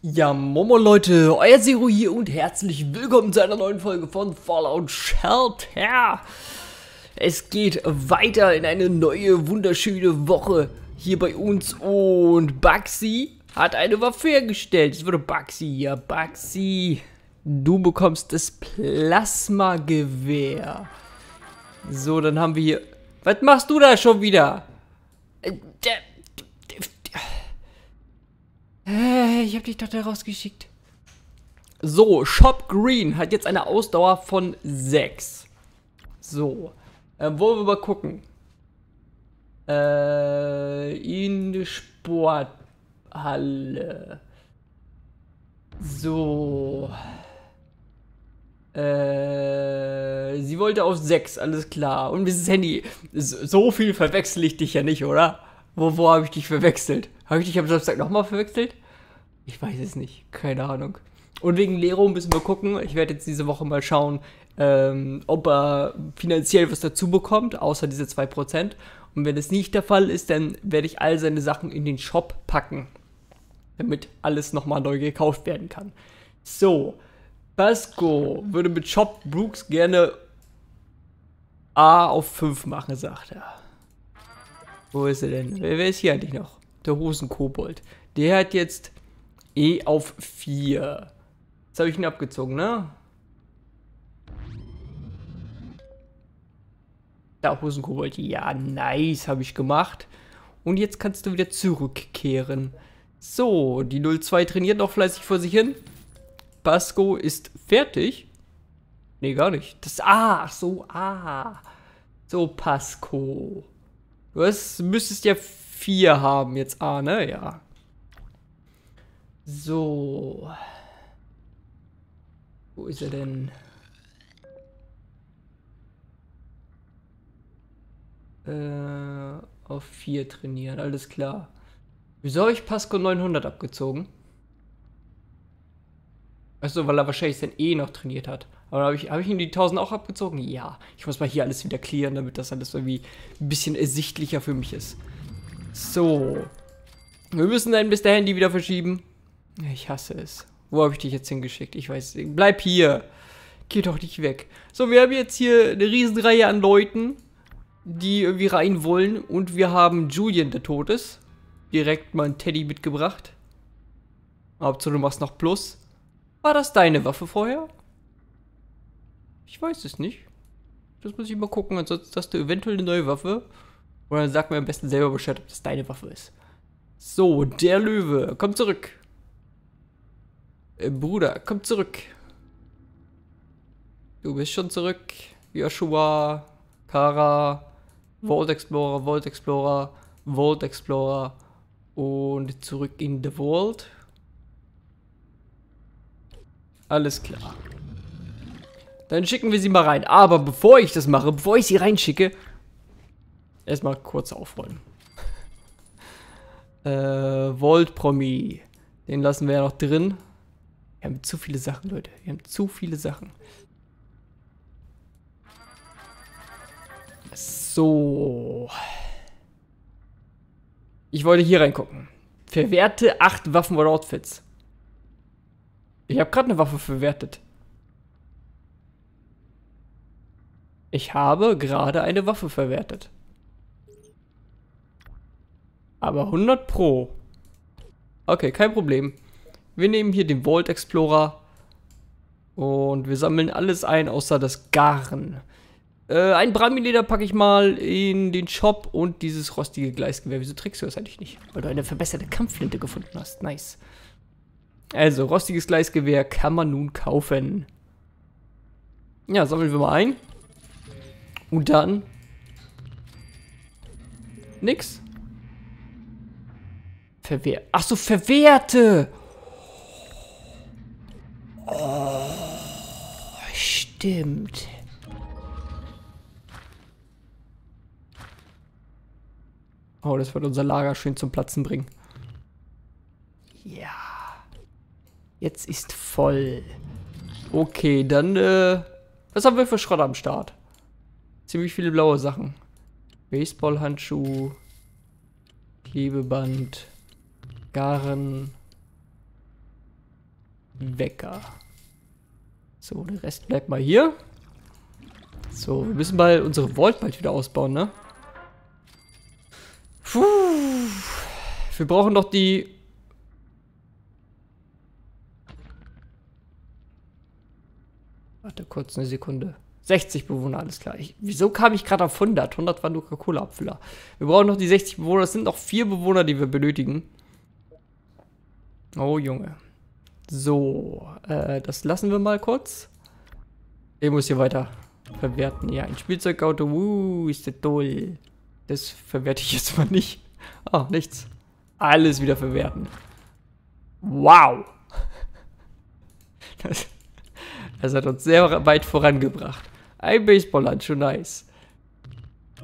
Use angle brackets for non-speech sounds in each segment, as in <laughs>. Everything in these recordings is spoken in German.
Ja, Momo Leute, euer Zero hier und herzlich willkommen zu einer neuen Folge von Fallout Shelter. Es geht weiter in eine neue, wunderschöne Woche hier bei uns und Baxi hat eine Waffe hergestellt. Es wurde Baxi, ja Baxi, du bekommst das Plasmagewehr. So, dann haben wir hier... Was machst du da schon wieder? Äh, der... Äh, ich hab dich doch da rausgeschickt. So, Shop Green hat jetzt eine Ausdauer von 6. So. Äh, wollen wir mal gucken. Äh, in die Sporthalle. So. Äh, sie wollte auf 6, alles klar. Und Mrs. Handy, so viel verwechsel ich dich ja nicht, oder? Wo, wo habe ich dich verwechselt? Habe ich dich am Samstag nochmal verwechselt? Ich weiß es nicht. Keine Ahnung. Und wegen Lero müssen wir gucken. Ich werde jetzt diese Woche mal schauen, ähm, ob er finanziell was dazu bekommt, außer diese 2%. Und wenn es nicht der Fall ist, dann werde ich all seine Sachen in den Shop packen. Damit alles nochmal neu gekauft werden kann. So. Basco würde mit Shop Brooks gerne A auf 5 machen, sagt er. Wo ist er denn? Wer, wer ist hier eigentlich noch? Der Hosenkobold. Der hat jetzt E auf 4. Jetzt habe ich ihn abgezogen, ne? Da Hosenkobold. Ja, nice, habe ich gemacht. Und jetzt kannst du wieder zurückkehren. So, die 02 trainiert noch fleißig vor sich hin. Pasco ist fertig. Nee, gar nicht. Das, ah, so, ah. So, Pasco. Du hast, müsstest ja vier haben jetzt A, ne? Ja. So. Wo ist er denn? Äh, auf 4 trainieren, alles klar. Wieso habe ich Pasco 900 abgezogen? Achso, weil er wahrscheinlich sein E noch trainiert hat. Aber habe ich, hab ich ihm die 1000 auch abgezogen? Ja. Ich muss mal hier alles wieder klären, damit das alles irgendwie ein bisschen ersichtlicher für mich ist. So. Wir müssen dann bis der Handy wieder verschieben. Ich hasse es. Wo habe ich dich jetzt hingeschickt? Ich weiß nicht. Bleib hier. Geh doch nicht weg. So, wir haben jetzt hier eine Riesenreihe an Leuten, die irgendwie rein wollen. Und wir haben Julian, der tot ist. Direkt mal einen Teddy mitgebracht. Hauptsache du machst noch Plus. War das deine Waffe vorher? Ich weiß es nicht. Das muss ich mal gucken, ansonsten hast du eventuell eine neue Waffe. Oder dann sag mir am besten selber Bescheid, ob das deine Waffe ist. So, der Löwe, komm zurück. Äh, Bruder, komm zurück. Du bist schon zurück. Joshua, Kara, Vault Explorer, Vault Explorer, Vault Explorer und zurück in the Vault. Alles klar. Dann schicken wir sie mal rein. Aber bevor ich das mache, bevor ich sie reinschicke, erstmal kurz aufräumen. <laughs> äh, Volt Promi. Den lassen wir ja noch drin. Wir haben zu viele Sachen, Leute. Wir haben zu viele Sachen. So. Ich wollte hier reingucken. Verwerte 8 Waffen oder Outfits. Ich habe gerade eine Waffe verwertet. Ich habe gerade eine Waffe verwertet. Aber 100 Pro. Okay, kein Problem. Wir nehmen hier den Vault Explorer. Und wir sammeln alles ein, außer das Garn. Äh, ein Bramileder packe ich mal in den Shop und dieses rostige Gleisgewehr. Wieso trägst du das eigentlich nicht? Weil du eine verbesserte Kampfflinte gefunden hast. Nice. Also, rostiges Gleisgewehr kann man nun kaufen. Ja, sammeln wir mal ein. Und dann... Nix. Verwehr... Achso, verwehrte! Oh, stimmt. Oh, das wird unser Lager schön zum Platzen bringen. Ja. Jetzt ist voll. Okay, dann, äh, was haben wir für Schrott am Start? Ziemlich viele blaue Sachen. Baseballhandschuh, Klebeband, Garn, Wecker. So, der Rest bleibt mal hier. So, wir müssen mal unsere Vault bald wieder ausbauen, ne? Puh. Wir brauchen noch die... Warte kurz eine Sekunde. 60 Bewohner, alles klar. Ich, wieso kam ich gerade auf 100? 100 war nur Coca-Cola-Abfüller. Wir brauchen noch die 60 Bewohner. Das sind noch vier Bewohner, die wir benötigen. Oh, Junge. So, äh, das lassen wir mal kurz. Ich muss hier weiter verwerten. Ja, ein Spielzeugauto. Uh, ist das toll. Das verwerte ich jetzt mal nicht. Oh, nichts. Alles wieder verwerten. Wow. <laughs> Das, das hat uns sehr weit vorangebracht. Ein Baseballhandschuh, nice.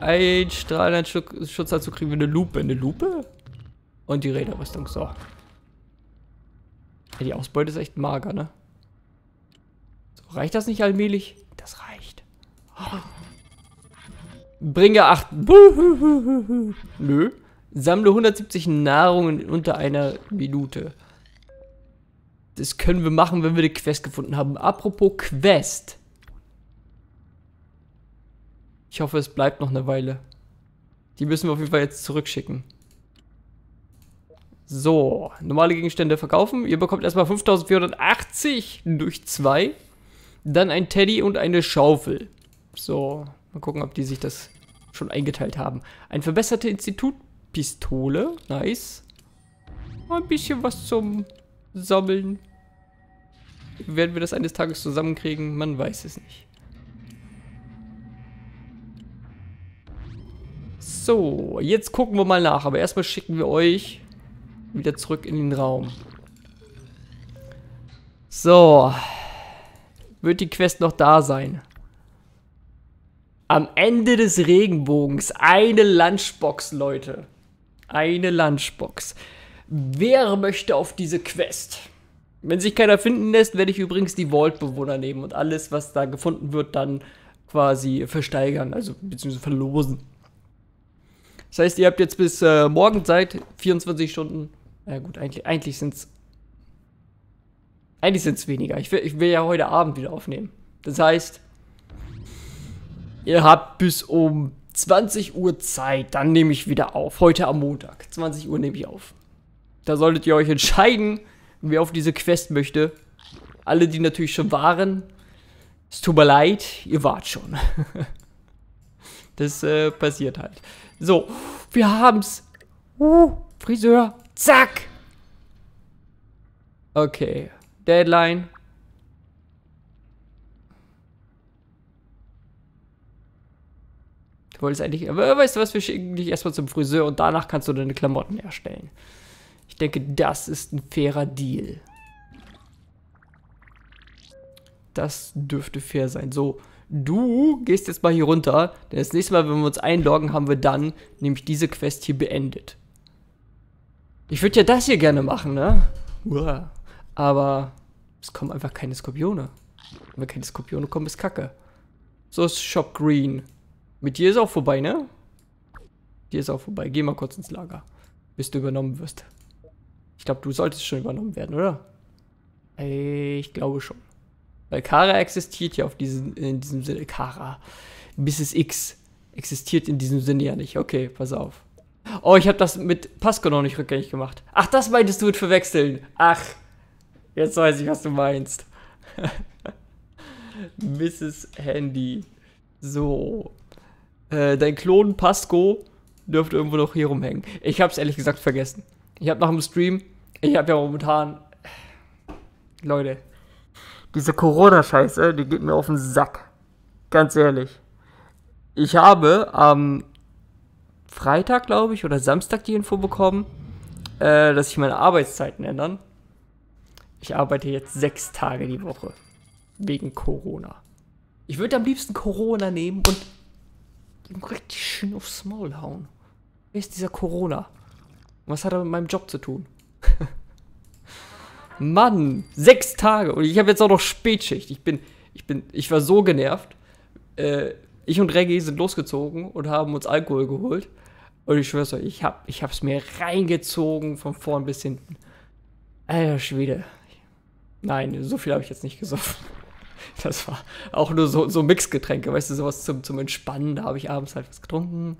Ein Strahlenschutz kriegen wir eine Lupe. Eine Lupe? Und die Räderrüstung, so. Ja, die Ausbeute ist echt mager, ne? So, reicht das nicht allmählich? Das reicht. Oh. Bringe 8. <laughs> Nö. Sammle 170 Nahrungen unter einer Minute. Das können wir machen, wenn wir die Quest gefunden haben. Apropos Quest. Ich hoffe, es bleibt noch eine Weile. Die müssen wir auf jeden Fall jetzt zurückschicken. So, normale Gegenstände verkaufen. Ihr bekommt erstmal 5480 durch 2. Dann ein Teddy und eine Schaufel. So, mal gucken, ob die sich das schon eingeteilt haben. Ein verbesserte Institutpistole. Nice. Ein bisschen was zum Sammeln. Werden wir das eines Tages zusammenkriegen? Man weiß es nicht. So, jetzt gucken wir mal nach. Aber erstmal schicken wir euch wieder zurück in den Raum. So. Wird die Quest noch da sein? Am Ende des Regenbogens eine Lunchbox, Leute. Eine Lunchbox. Wer möchte auf diese Quest? Wenn sich keiner finden lässt, werde ich übrigens die Vault-Bewohner nehmen und alles, was da gefunden wird, dann quasi versteigern, also beziehungsweise verlosen. Das heißt, ihr habt jetzt bis äh, morgen Zeit, 24 Stunden, ja gut, eigentlich, eigentlich sind es. Eigentlich sind es weniger. Ich will, ich will ja heute Abend wieder aufnehmen. Das heißt, ihr habt bis um 20 Uhr Zeit. Dann nehme ich wieder auf. Heute am Montag. 20 Uhr nehme ich auf. Da solltet ihr euch entscheiden, wer auf diese Quest möchte. Alle, die natürlich schon waren. Es tut mir leid, ihr wart schon. <laughs> das äh, passiert halt. So, wir haben's. Uh, Friseur. Zack! Okay. Deadline. Du wolltest eigentlich, aber weißt du was, wir schicken dich erstmal zum Friseur und danach kannst du deine Klamotten erstellen. Ich denke, das ist ein fairer Deal. Das dürfte fair sein. So, du gehst jetzt mal hier runter, denn das nächste Mal, wenn wir uns einloggen, haben wir dann nämlich diese Quest hier beendet. Ich würde ja das hier gerne machen, ne? Uah. Aber es kommen einfach keine Skorpione. Wenn keine Skorpione kommen, ist kacke. So ist Shop Green. Mit dir ist auch vorbei, ne? Dir ist auch vorbei. Geh mal kurz ins Lager, bis du übernommen wirst. Ich glaube, du solltest schon übernommen werden, oder? Ich glaube schon. Weil Kara existiert ja auf diesen, in diesem Sinne. Kara. Mrs. X existiert in diesem Sinne ja nicht. Okay, pass auf. Oh, ich habe das mit Pasco noch nicht rückgängig gemacht. Ach, das meintest du mit verwechseln. Ach, jetzt weiß ich, was du meinst. <laughs> Mrs. Handy. So. Äh, dein Klon Pasco dürfte irgendwo noch hier rumhängen. Ich habe es ehrlich gesagt vergessen. Ich habe nach dem Stream, ich habe ja momentan, Leute, diese Corona-Scheiße, die geht mir auf den Sack. Ganz ehrlich. Ich habe am Freitag, glaube ich, oder Samstag die Info bekommen, äh, dass sich meine Arbeitszeiten ändern. Ich arbeite jetzt sechs Tage die Woche. Wegen Corona. Ich würde am liebsten Corona nehmen und ihm richtig schön aufs Maul hauen. Wer ist dieser Corona? Was hat er mit meinem Job zu tun? <laughs> Mann, sechs Tage und ich habe jetzt auch noch Spätschicht. Ich bin, ich bin, ich war so genervt. Äh, ich und Reggie sind losgezogen und haben uns Alkohol geholt. Und ich schwör's euch, ich hab, ich hab's mir reingezogen von vorn bis hinten. Alter Schwede. Nein, so viel habe ich jetzt nicht gesoffen. <laughs> Das war auch nur so, so Mixgetränke, weißt du, sowas zum, zum Entspannen. Da habe ich abends halt was getrunken.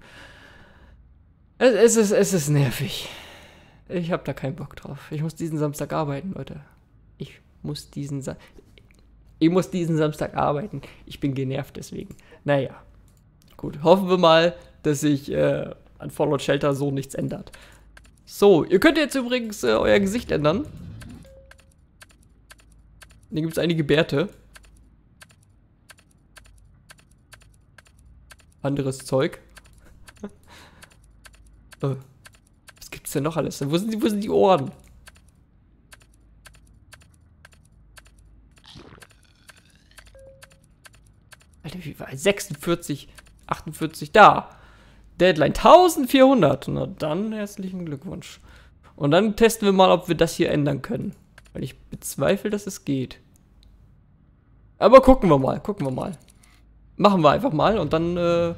Es, es, ist, es ist nervig. Ich habe da keinen Bock drauf. Ich muss diesen Samstag arbeiten, Leute. Ich muss diesen Sa Ich muss diesen Samstag arbeiten. Ich bin genervt deswegen. Naja. Gut, hoffen wir mal, dass sich äh, an Fallout Shelter so nichts ändert. So, ihr könnt jetzt übrigens äh, euer Gesicht ändern. Hier gibt es einige Bärte. Anderes Zeug. oh. <laughs> Was gibt's denn noch alles? Wo sind die, wo sind die Ohren? Alter, wie war 46, 48, da. Deadline 1400. Na dann herzlichen Glückwunsch. Und dann testen wir mal, ob wir das hier ändern können. Weil ich bezweifle, dass es geht. Aber gucken wir mal, gucken wir mal. Machen wir einfach mal und dann äh,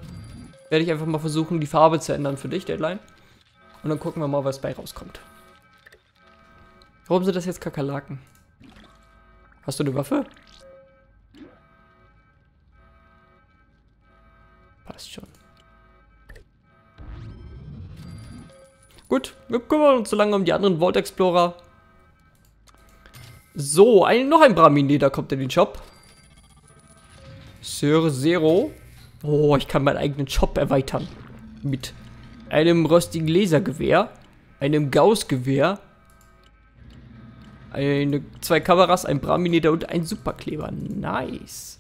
werde ich einfach mal versuchen, die Farbe zu ändern für dich, Deadline. Und dann gucken wir mal, was bei rauskommt. Warum sind das jetzt Kakerlaken? Hast du eine Waffe? Passt schon. Gut, wir kümmern uns so lange um die anderen Vault Explorer. So, ein, noch ein Bramin-Leder kommt in den Shop. Sir Zero. Oh, ich kann meinen eigenen Shop erweitern. Mit einem rostigen Lasergewehr, einem Gauss-Gewehr, eine, zwei Kameras, ein Bramineder und ein Superkleber. Nice.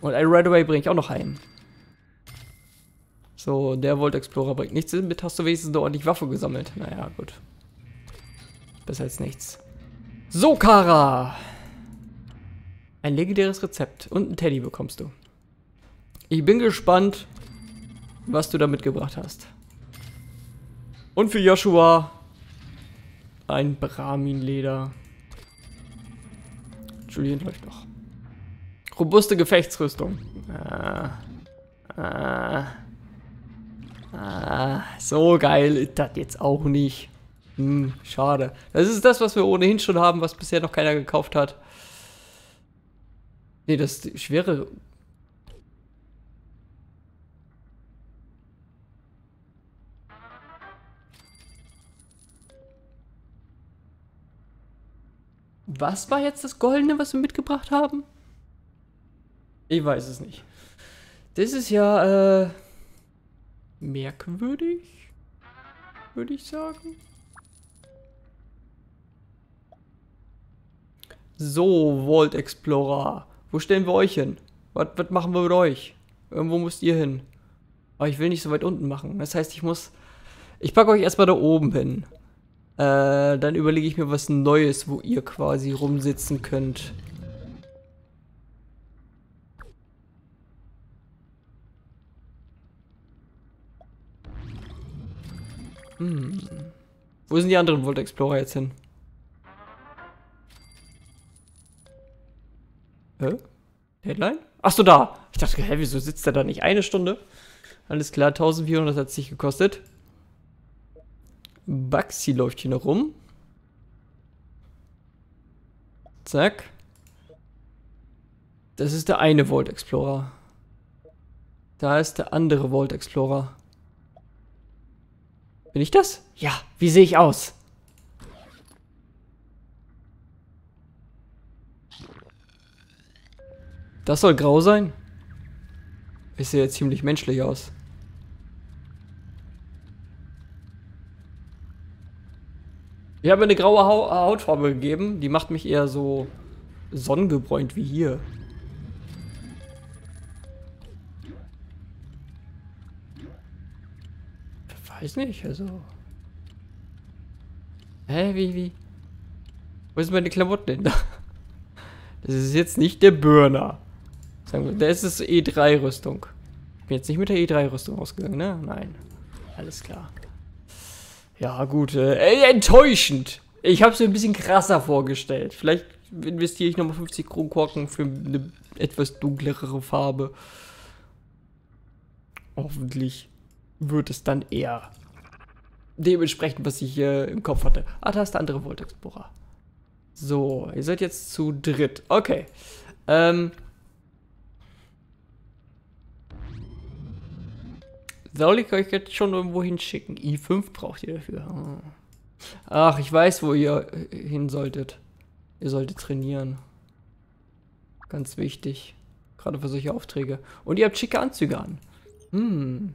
Und ein Redaway bringe ich auch noch ein. So, der Volt Explorer bringt nichts mit. Hast du wenigstens eine ordentlich Waffe gesammelt? Naja, gut. Besser als nichts. So, Kara. Ein legendäres Rezept und ein Teddy bekommst du. Ich bin gespannt, was du da mitgebracht hast. Und für Joshua ein Brahmin-Leder. Julian läuft noch. Robuste Gefechtsrüstung. Ah. Ah. Ah. So geil ist das jetzt auch nicht. Hm, schade. Das ist das, was wir ohnehin schon haben, was bisher noch keiner gekauft hat. Nee, das schwere. Was war jetzt das Goldene, was wir mitgebracht haben? Ich weiß es nicht. Das ist ja, äh, merkwürdig, würde ich sagen. So, Vault Explorer. Wo stellen wir euch hin? Was, was machen wir mit euch? Irgendwo müsst ihr hin. Aber ich will nicht so weit unten machen. Das heißt, ich muss... Ich packe euch erstmal da oben hin. Äh, dann überlege ich mir was Neues, wo ihr quasi rumsitzen könnt. Hm. Wo sind die anderen Vault Explorer jetzt hin? Hä? Deadline? Achso, da. Ich dachte, hä, wieso sitzt er da nicht eine Stunde? Alles klar, 1400 hat es sich gekostet. Baxi läuft hier noch rum. Zack. Das ist der eine Vault Explorer. Da ist der andere Vault Explorer. Bin ich das? Ja, wie sehe ich aus? Das soll grau sein? Ich sehe jetzt ziemlich menschlich aus. Ich habe mir eine graue Hautfarbe gegeben. Die macht mich eher so sonnengebräunt wie hier. Weiß nicht, also. Hä, wie, wie? Wo sind meine Klamotten denn da? Das ist jetzt nicht der Burner. Sagen wir, das ist E3-Rüstung. Ich bin jetzt nicht mit der E3-Rüstung ausgegangen, ne? Nein. Alles klar. Ja, gut. Äh, enttäuschend. Ich habe es mir ein bisschen krasser vorgestellt. Vielleicht investiere ich nochmal 50 Kronkorken für eine etwas dunklere Farbe. Hoffentlich wird es dann eher dementsprechend, was ich äh, im Kopf hatte. Ah, da ist der andere Volt Explorer. So, ihr seid jetzt zu dritt. Okay. Ähm. Soll ich euch jetzt schon irgendwo hinschicken? i5 braucht ihr dafür. Ah. Ach, ich weiß, wo ihr hin solltet. Ihr solltet trainieren. Ganz wichtig. Gerade für solche Aufträge. Und ihr habt schicke Anzüge an. Hm.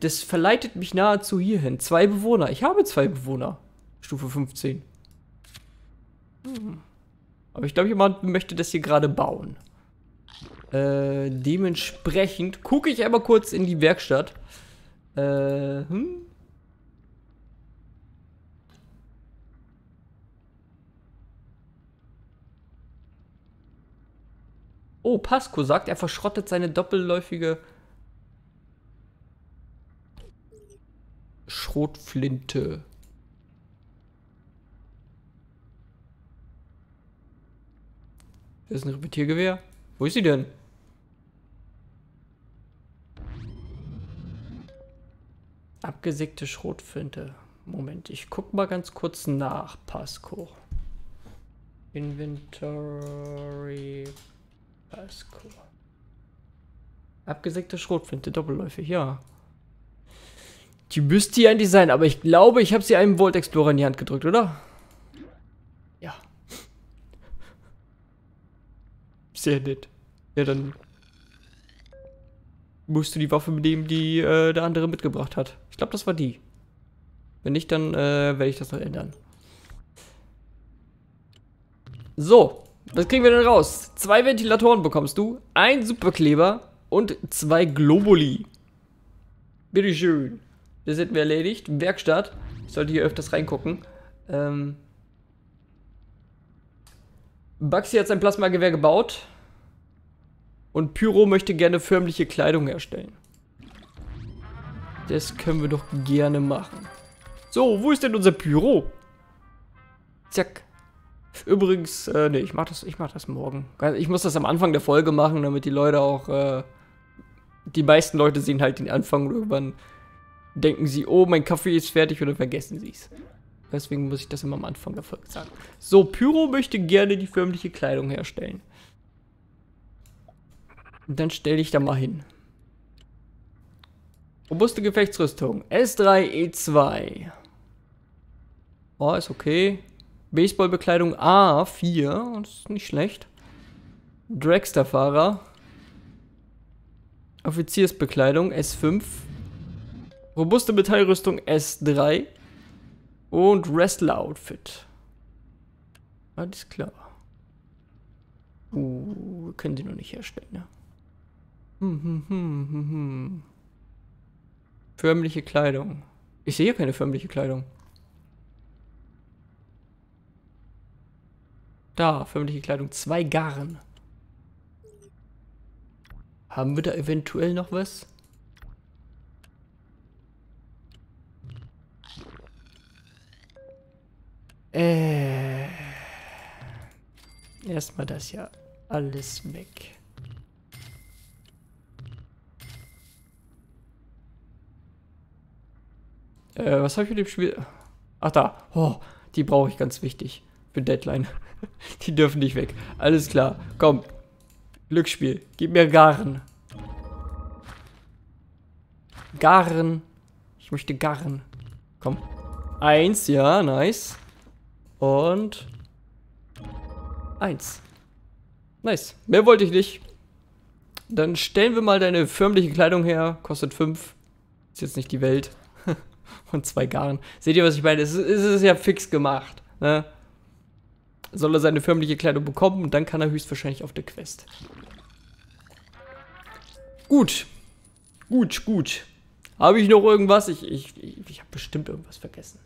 Das verleitet mich nahezu hierhin. Zwei Bewohner. Ich habe zwei Bewohner. Stufe 15. Hm. Aber ich glaube, jemand möchte das hier gerade bauen. Äh, dementsprechend gucke ich einmal kurz in die Werkstatt. Äh, hm? Oh, Pasco sagt, er verschrottet seine doppelläufige Schrotflinte. Das ist ein Repetiergewehr. Wo ist sie denn? Abgesägte Schrotflinte. Moment, ich guck mal ganz kurz nach, Pasco. Inventory Pasco. Abgesägte Schrotflinte, doppelläufig, ja. Die müsste ja eigentlich sein, aber ich glaube, ich habe sie einem Volt Explorer in die Hand gedrückt, oder? Ja. Sehr nett. Ja, dann musst du die Waffe mitnehmen, die äh, der andere mitgebracht hat. Ich glaube, das war die. Wenn nicht, dann äh, werde ich das noch ändern. So, was kriegen wir denn raus? Zwei Ventilatoren bekommst du, ein Superkleber und zwei Globuli. Bitteschön. Das hätten wir erledigt. Werkstatt. Ich sollte hier öfters reingucken. Ähm. Baxi hat sein Plasmagewehr gebaut. Und Pyro möchte gerne förmliche Kleidung herstellen. Das können wir doch gerne machen. So, wo ist denn unser Pyro? Zack. Übrigens, äh, nee, ich mach das, ich mach das morgen. Ich muss das am Anfang der Folge machen, damit die Leute auch, äh, die meisten Leute sehen halt den Anfang irgendwann denken sie, oh, mein Kaffee ist fertig oder vergessen sie es. Deswegen muss ich das immer am Anfang der Folge sagen. So, Pyro möchte gerne die förmliche Kleidung herstellen. Und dann stelle ich da mal hin. Robuste Gefechtsrüstung. S3E2. Oh, ist okay. Baseballbekleidung A4. Das ist nicht schlecht. Dragster-Fahrer. Offiziersbekleidung S5. Robuste Metallrüstung S3. Und Wrestler-Outfit. Alles klar. Uh, können sie noch nicht herstellen, ne? Hm, hm, hm, hm, hm. Förmliche Kleidung. Ich sehe keine förmliche Kleidung. Da, förmliche Kleidung. Zwei Garn. Haben wir da eventuell noch was? Äh. Erstmal das ja alles weg. Äh, was habe ich mit dem Spiel? Ach da. Oh, die brauche ich ganz wichtig. Für Deadline. <laughs> die dürfen nicht weg. Alles klar. Komm. Glücksspiel. Gib mir Garen. Garen. Ich möchte Garen. Komm. Eins, ja, nice. Und eins. Nice. Mehr wollte ich nicht. Dann stellen wir mal deine förmliche Kleidung her. Kostet fünf. Ist jetzt nicht die Welt. <laughs> und zwei Garn. Seht ihr, was ich meine? Es ist, es ist ja fix gemacht. Ne? Soll er seine förmliche Kleidung bekommen und dann kann er höchstwahrscheinlich auf der Quest. Gut. Gut, gut. Habe ich noch irgendwas? Ich, ich, ich, ich habe bestimmt irgendwas vergessen.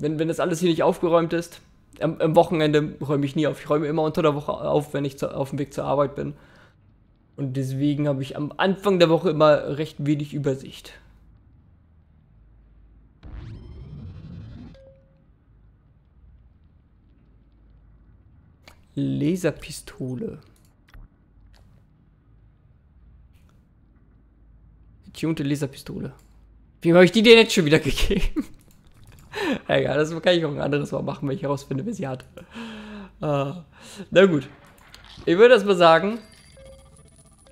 Wenn, wenn das alles hier nicht aufgeräumt ist, am, am, Wochenende räume ich nie auf. Ich räume immer unter der Woche auf, wenn ich zu, auf dem Weg zur Arbeit bin. Und deswegen habe ich am Anfang der Woche immer recht wenig Übersicht. Laserpistole. Getunte Laserpistole. Wie habe ich die dir jetzt schon wieder <laughs> gegeben? <laughs> Egal, das kann ich auch ein anderes Mal machen, wenn ich herausfinde, wer sie hat. Uh, na gut. Ich würde erst mal sagen,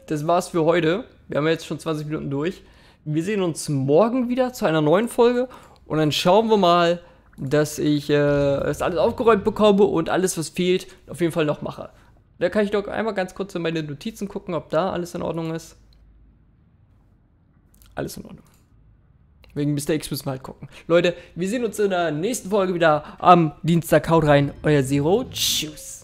das war's für heute. Wir haben jetzt schon 20 Minuten durch. Wir sehen uns morgen wieder zu einer neuen Folge und dann schauen wir mal, dass ich äh, das alles aufgeräumt bekomme und alles, was fehlt, auf jeden Fall noch mache. Da kann ich doch einmal ganz kurz in meine Notizen gucken, ob da alles in Ordnung ist. Alles in Ordnung. Wegen Mr. X müssen wir halt gucken. Leute, wir sehen uns in der nächsten Folge wieder am Dienstag. Haut rein, euer Zero. Tschüss.